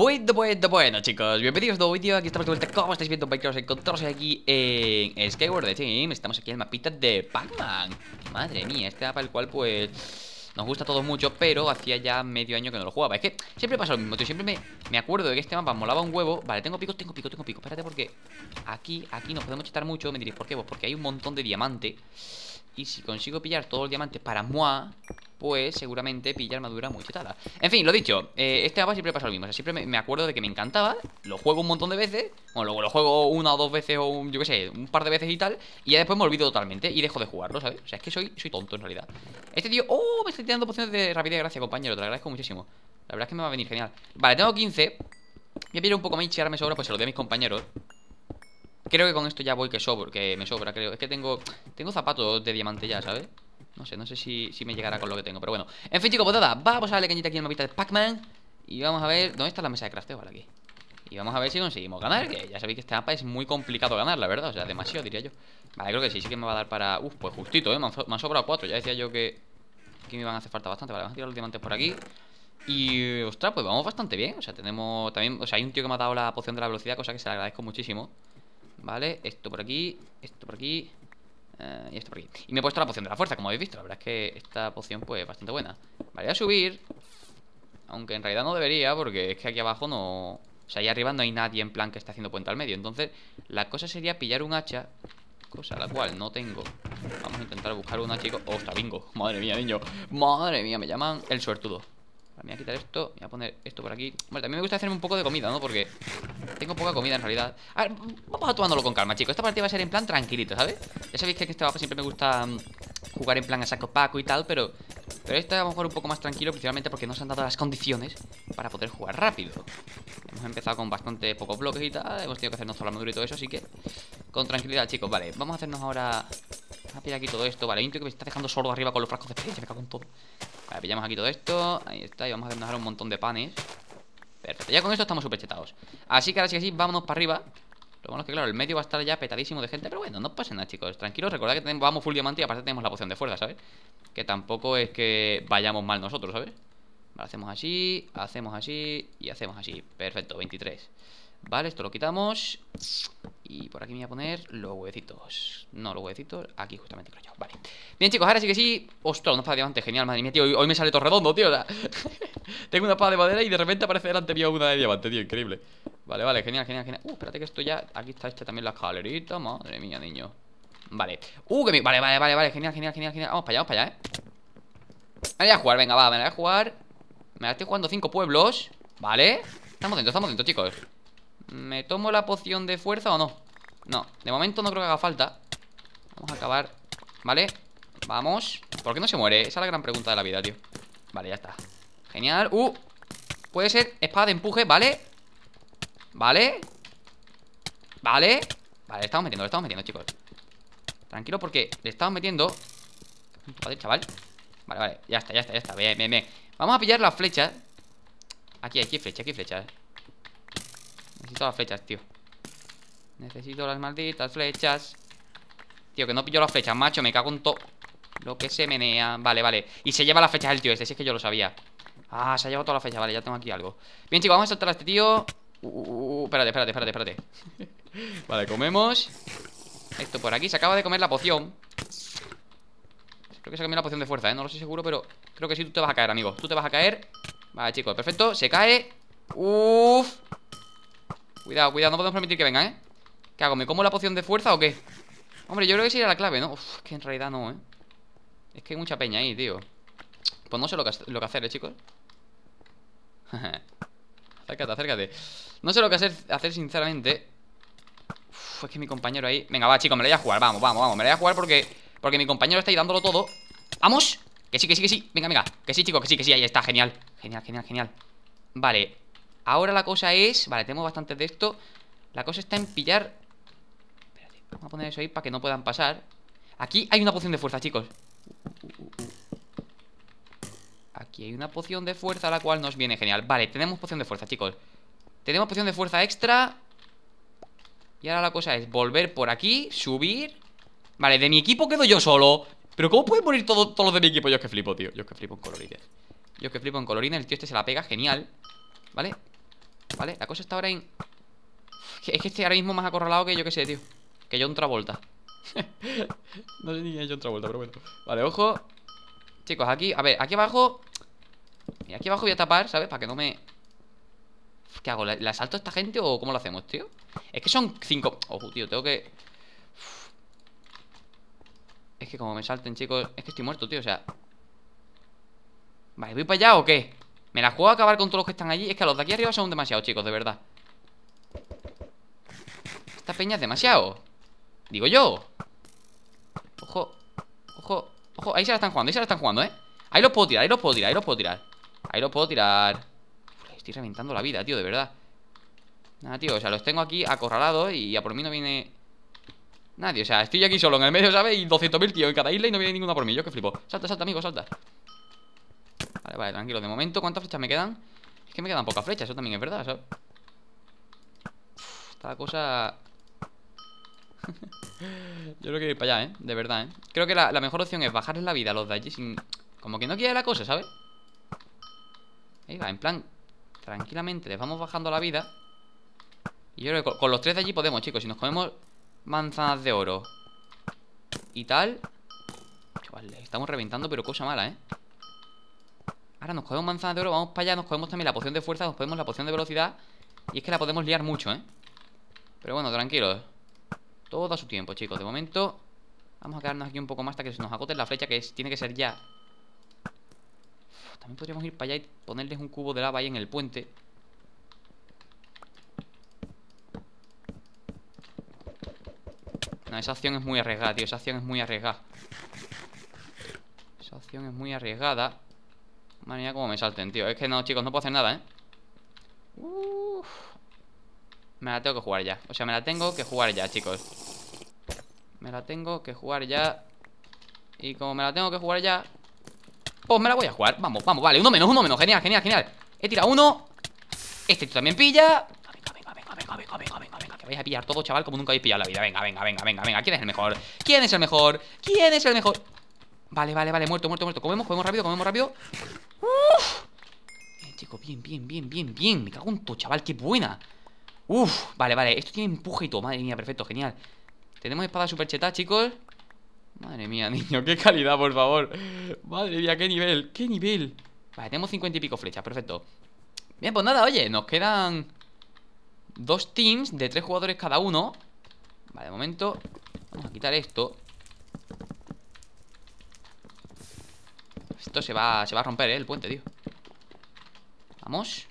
Bueno, bueno, bueno chicos, bienvenidos a un nuevo vídeo, aquí estamos de vuelta, como estáis viendo, Minecraft, encontraros aquí en Skyward Team Estamos aquí en el mapita de Pac-Man Madre mía, este mapa el cual pues nos gusta todo mucho, pero hacía ya medio año que no lo jugaba. Es que siempre pasa lo mismo, tío, siempre me, me acuerdo de que este mapa molaba un huevo. Vale, tengo pico, tengo pico, tengo pico, espérate porque aquí, aquí nos podemos chetar mucho. Me diréis, ¿por qué? Pues porque hay un montón de diamante Y si consigo pillar todos los diamantes para moi pues seguramente pilla armadura muy chetada. En fin, lo dicho, eh, este mapa siempre pasa lo mismo. O sea, siempre me, acuerdo de que me encantaba, lo juego un montón de veces, bueno, luego lo juego una o dos veces o un, yo qué sé, un par de veces y tal, y ya después me olvido totalmente y dejo de jugarlo, ¿sabes? O sea, es que soy, soy tonto en realidad. Este tío, ¡oh! Me estoy tirando pociones de rapidez, gracias compañero, te lo agradezco muchísimo. La verdad es que me va a venir genial. Vale, tengo 15. Voy a pillar un poco más y me sobra, pues se lo doy a mis compañeros. Creo que con esto ya voy que sobra, que me sobra, creo. Es que tengo, tengo zapatos de diamante ya, ¿sabes? No sé, no sé si, me llegará con lo que tengo Pero bueno, en fin chicos, pues nada Vamos a darle cañita aquí en el mapita de Pac-Man Y vamos a ver, ¿dónde está la mesa de crafteo? Vale, aquí Y vamos a ver si conseguimos ganar Que ya sabéis que este mapa es muy complicado ganar, la verdad O sea, demasiado diría yo Vale, creo que sí, sí que me va a dar para... Uf, pues justito, ¿eh? Me han, sobrado cuatro Ya decía yo que... Que me iban a hacer falta bastante Vale, vamos a tirar los diamantes por aquí y, ostras, pues vamos bastante bien O sea, tenemos también, o sea, hay un tío que me ha dado la poción de la velocidad Cosa que se le agradezco muchísimo Vale, esto por aquí, esto por aquí eh, y esto por aquí. Y me he puesto la poción de la fuerza, como habéis visto. La verdad es que esta poción pues bastante buena. Vale, voy a subir Aunque en realidad no debería porque es que aquí abajo no... O sea, ahí arriba no hay nadie en plan que esté haciendo puente al medio. Entonces, la cosa sería pillar un hacha Cosa la cual no tengo. Vamos a intentar buscar un hacha y... ¡Ostras, bingo! Madre mía, niño. Madre mía, me llaman el suertudo voy a quitar esto, voy a poner esto por aquí. Vale, también me gusta hacerme un poco de comida, ¿no? Porque tengo poca comida en realidad. A ver, vamos a tomándolo con calma, chicos. Esta partida va a ser en plan tranquilito, ¿sabes? Ya sabéis que en este mapa siempre me gusta mm, jugar en plan a saco paco y tal Pero, pero esta vamos a jugar un poco más tranquilo Principalmente porque nos han dado las condiciones para poder jugar rápido. Hemos empezado con bastante pocos bloques y tal Hemos tenido que hacernos toda la armadura y todo eso, así que Con tranquilidad, chicos, vale Vamos a hacernos ahora... Vamos a pillar aquí todo esto Vale, tío que me está dejando sordo arriba con los frascos de experiencia Me cago en todo Vale, pillamos aquí todo esto. Ahí está, y vamos a dejar un montón de panes. Perfecto, ya con esto estamos súper chetados Así que ahora sí que sí, vámonos para arriba. Lo bueno es que claro, el medio va a estar ya petadísimo de gente Pero bueno, no pasa nada chicos, tranquilos Recordad que tenemos, vamos full diamante y aparte tenemos la poción de fuerza, ¿sabes? Que tampoco es que vayamos mal nosotros, ¿sabes? Vale, hacemos así, hacemos así y hacemos así. Perfecto, 23 Vale, esto lo quitamos Y por aquí me voy a poner los huevecitos. No, los huevecitos, aquí justamente creo yo. Vale, bien chicos, ahora sí que sí. Ostras, una espada de diamante, genial, madre mía, tío. Hoy, me sale todo redondo, tío. Tengo una espada de madera y de repente aparece delante mío una de diamante, tío, increíble. Vale, vale, genial, genial, genial. Uh, espérate que esto ya, aquí está este también la escalerita Madre mía, niño. Vale, uh, que me, vale, vale, vale, vale Genial, genial, genial, genial. Vamos para allá, vamos para allá, eh. Me voy a jugar, venga, va, me voy a jugar. Me la estoy jugando cinco pueblos. Vale. Estamos dentro, estamos dentro, chicos ¿Me tomo la poción de fuerza o no? No, de momento no creo que haga falta Vamos a acabar ¿Vale? Vamos ¿Por qué no se muere? Esa es la gran pregunta de la vida, tío Vale, ya está Genial ¡Uh! Puede ser espada de empuje, ¿vale? ¿Vale? ¿Vale? Vale, le estamos metiendo, le estamos metiendo, chicos Tranquilo porque le estamos metiendo Vale, chaval Vale, vale, ya está, ya está, ya está Bien, bien, bien Vamos a pillar las flechas Aquí, aquí flecha, aquí flecha Necesito las flechas, tío. Necesito las malditas flechas. Tío, que no pillo las flechas, macho Me cago en todo Lo que se menea. Vale, vale. Y se lleva las flechas el tío este Si es que yo lo sabía. Ah, se ha llevado todas las flechas. Vale, ya tengo aquí algo. Bien, chicos, vamos a soltar a este tío. Uh, uh, uh, Espérate, espérate, espérate, espérate. Vale, comemos. Esto por aquí. Se acaba de comer la poción. Creo que se ha comido la poción de fuerza, ¿eh? No lo sé seguro, pero Creo que sí, tú te vas a caer, amigo. Tú te vas a caer. Vale, chicos, perfecto. Se cae. Uf Cuidado, cuidado, no podemos permitir que venga, ¿eh? ¿Qué hago? ¿Me como la poción de fuerza o qué? Hombre, yo creo que sería la clave, ¿no? Uf, que en realidad no, ¿eh? Es que hay mucha peña ahí, tío Pues no sé lo que, lo que hacer, ¿eh, chicos? acércate, acércate No sé lo que hacer, hacer sinceramente Uf, es que mi compañero ahí Venga, va, chicos, me la voy a jugar, vamos, vamos, vamos Me la voy a jugar porque, porque mi compañero está ahí dándolo todo ¡Vamos! Que sí, que sí, que sí Venga, venga Que sí, chicos, que sí, que sí Ahí está, genial Genial, genial, genial Vale Ahora la cosa es... Vale, tenemos bastante de esto La cosa está en pillar... Espérate, vamos a poner eso ahí para que no puedan pasar. Aquí hay una poción de fuerza, chicos. Aquí hay una poción de fuerza La cual nos viene genial. Vale, tenemos poción de fuerza, chicos. Tenemos poción de fuerza extra. Y ahora la cosa es volver por aquí Subir. Vale, de mi equipo quedo yo solo. Pero ¿cómo pueden morir todos los de mi equipo? Yo es que flipo, tío. Yo es que flipo en colorines. Yo es que flipo en colorines. El tío este se la pega, genial. ¿Vale? ¿Vale? La cosa está ahora en... Es que este ahora mismo más acorralado que yo que sé, tío Que yo otra vuelta No sé ni quién otra vuelta, pero bueno Vale, ojo Chicos, aquí, a ver, aquí abajo Y aquí abajo voy a tapar, ¿sabes? Para que no me... ¿Qué hago? ¿Le asalto a esta gente o cómo lo hacemos, tío? Es que son cinco... Ojo, tío, tengo que... Es que como me salten, chicos Es que estoy muerto, tío, o sea Vale, ¿voy para allá o qué? Me la juego a acabar con todos los que están allí. Es que los de aquí arriba son demasiados, chicos, de verdad. Esta peña es demasiado. Digo yo. Ojo, ojo, ojo. Ahí se la están jugando, ahí se la están jugando, ¿eh? Ahí los puedo tirar, ahí los puedo tirar, ahí los puedo tirar. Ahí los puedo tirar. Estoy reventando la vida, tío, de verdad. Nada, tío, o sea, los tengo aquí acorralados Y a por mí no viene Nadie, o sea, estoy aquí solo en el medio, ¿sabes? Y 200.000 tío en cada isla y no viene ninguna por mí. Yo que flipo. Salta, salta, amigo, salta Vale, tranquilo De momento, ¿cuántas flechas me quedan? Es que me quedan pocas flechas, eso también es verdad, ¿sabes? esta cosa... Yo creo que ir para allá, ¿eh? De verdad, ¿eh? Creo que la, mejor opción es bajarles la vida a los de allí sin... Como que no quiere la cosa, ¿sabes? Ahí va, en plan Tranquilamente les vamos bajando la vida Y yo creo que con los tres de allí podemos, chicos Si nos comemos manzanas de oro Y tal Chaval, estamos reventando pero cosa mala, ¿eh? Ahora nos cogemos manzanas de oro, vamos para allá Nos cogemos también la poción de fuerza, nos cogemos la poción de velocidad Y es que la podemos liar mucho, ¿eh? Pero bueno, tranquilos. Todo a su tiempo, chicos. De momento Vamos a quedarnos aquí un poco más hasta que se nos agote la flecha Que tiene que ser ya. También podríamos ir para allá y ponerles un cubo de lava ahí en el puente. No, esa acción es muy arriesgada, tío Esa acción es muy arriesgada. Esa acción es muy arriesgada Madre mía, cómo me salten, tío Es que no, chicos, no puedo hacer nada, ¿eh? Me la tengo que jugar ya O sea, me la tengo que jugar ya, chicos Me la tengo que jugar ya Y como me la tengo que jugar ya Pues me la voy a jugar Vamos, vamos, vale, uno menos, uno menos Genial, genial, genial He tirado uno Este también pilla vais a pillar todo, chaval, como nunca habéis pillado la vida Venga, venga, venga, venga, venga ¿Quién es el mejor? ¿Quién es el mejor? ¿Quién es el mejor? Vale, vale, vale, muerto, muerto, muerto Comemos, comemos rápido, comemos rápido Uf. Bien, chicos, bien, bien, bien, bien, bien. Me cago en tu, chaval, qué buena. Uf, vale, vale, esto tiene empuje y todo. Madre mía, perfecto, genial. Tenemos espada super cheta, chicos. Madre mía, niño, qué calidad, por favor. Madre mía, qué nivel, qué nivel. Vale, tenemos cincuenta y pico flechas, perfecto. Bien, pues nada, oye, nos quedan Dos teams de tres jugadores cada uno. Vale, de momento Vamos a quitar esto Esto se va, se va a romper, ¿eh? El puente, tío. Vamos.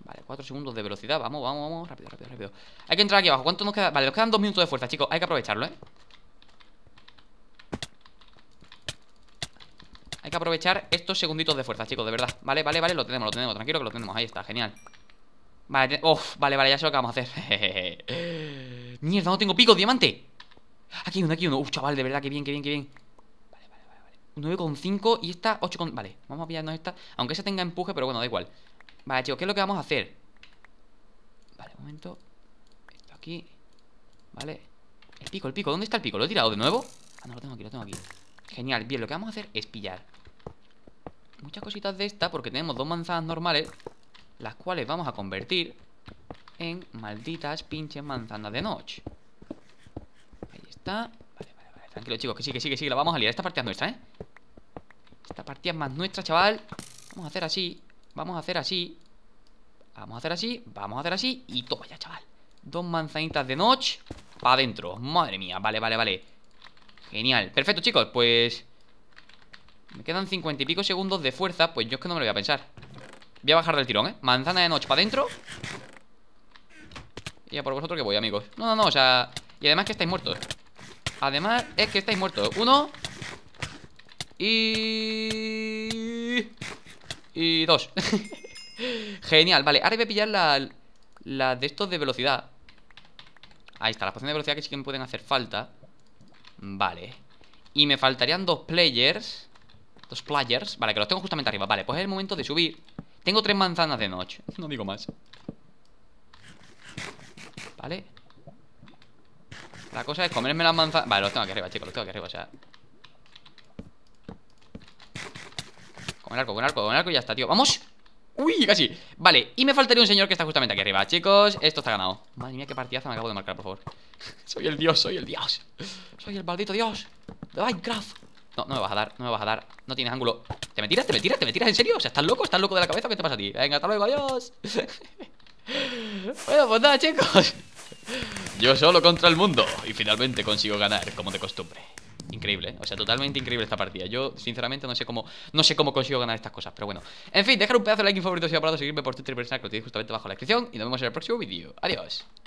Vale, cuatro segundos de velocidad. Vamos, vamos, vamos. Rápido, rápido, rápido. Hay que entrar aquí abajo. ¿Cuánto nos queda? Vale, nos quedan dos minutos de fuerza, chicos. Hay que aprovecharlo, ¿eh? Hay que aprovechar estos segunditos de fuerza, chicos, de verdad. Vale, vale, vale, lo tenemos, lo tenemos. Tranquilo que lo tenemos. Ahí está, genial. Vale, uff, vale, vale, ya sé lo que vamos a hacer. Mierda, no tengo pico, diamante. Aquí uno, aquí uno. Uf, chaval, de verdad, que bien, que bien, que bien Vale, vale, vale, vale 9,5 y esta 8, con... Vale, vamos a pillarnos esta Aunque esa tenga empuje, pero bueno, da igual Vale, chicos, ¿qué es lo que vamos a hacer? Vale, un momento Esto aquí Vale El pico, el pico, ¿dónde está el pico? ¿Lo he tirado de nuevo? Ah, no, lo tengo aquí, lo tengo aquí Genial, bien, lo que vamos a hacer es pillar Muchas cositas de esta Porque tenemos dos manzanas normales las cuales vamos a convertir en malditas pinches manzanas de noche. Ahí está. Vale, vale, vale. Tranquilo, chicos, que sí, que sí, que sí, la vamos a liar. Esta partida es nuestra, ¿eh? Esta partida es más nuestra, chaval. Vamos a hacer así. Vamos a hacer así. Vamos a hacer así. Vamos a hacer así. Y toma ya, chaval. Dos manzanitas de noche. Para adentro. Madre mía. Vale, vale, vale. Genial. Perfecto, chicos. Pues. Me quedan cincuenta y pico segundos de fuerza. Pues yo es que no me lo voy a pensar. Voy a bajar del tirón, ¿eh? Manzana de noche para adentro Y a por vosotros que voy, amigos No, no, no, o sea... Y además que estáis muertos Además es que estáis muertos Uno Y... Y dos. Genial, vale Ahora voy a pillar la, la de estos de velocidad. Ahí está, la poción de velocidad que sí que me pueden hacer falta. Vale. Y me faltarían dos players. Dos players Vale, que los tengo justamente arriba. Vale, pues es el momento de subir. Tengo tres manzanas de noche. No digo más. Vale. La cosa es comerme las manzanas. Vale, los tengo aquí arriba, chicos Los tengo aquí arriba, o sea Con el arco, con arco, con arco y ya está, tío. ¡Vamos! Uy, casi. Vale, y me faltaría un señor que está justamente aquí arriba. Chicos, esto está ganado. Madre mía, qué partidaza me acabo de marcar, por favor. Soy el dios, soy el dios. Soy el maldito dios de Minecraft. No, no me vas a dar, no me vas a dar. No tienes ángulo. ¿Te me tiras, te me tiras, te me tiras en serio? O sea, ¿estás loco? ¿Estás loco de la cabeza? ¿Qué te pasa a ti? Venga, hasta luego, adiós. Bueno, pues nada, chicos. Yo solo contra el mundo Y finalmente consigo ganar, como de costumbre Increíble, ¿eh? o sea, totalmente increíble esta partida. Yo, sinceramente, no sé cómo No sé cómo consigo ganar estas cosas, pero bueno. En fin, dejar un pedazo de like y favorito si ha parado Seguirme por Twitter y personal que lo tenéis justamente abajo en la descripción Y nos vemos en el próximo vídeo. Adiós